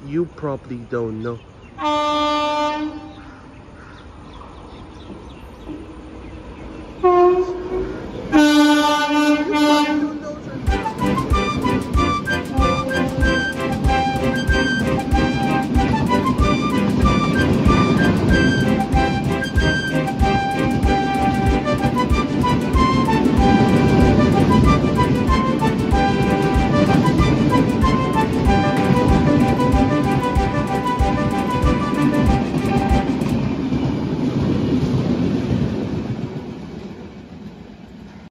You probably don't know.